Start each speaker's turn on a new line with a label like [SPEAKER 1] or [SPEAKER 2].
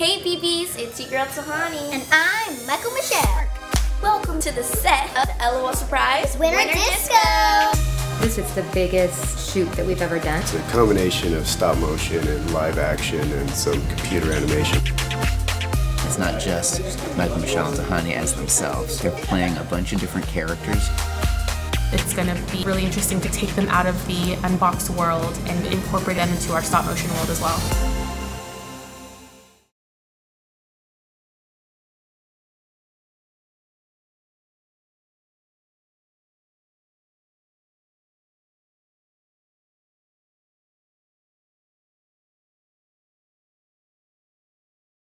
[SPEAKER 1] Hey BBs, it's your girl Tahani.
[SPEAKER 2] And I'm Mykal Michelle.
[SPEAKER 1] Welcome to the set of LOL Surprise
[SPEAKER 2] Winter, Winter Disco.
[SPEAKER 3] This is the biggest shoot that we've ever done.
[SPEAKER 4] It's a combination of stop motion and live action and some computer animation.
[SPEAKER 5] It's not just Mykal Michelle and Tahani as themselves. They're playing a bunch of different characters.
[SPEAKER 6] It's going to be really interesting to take them out of the unboxed world and incorporate them into our stop motion world as well.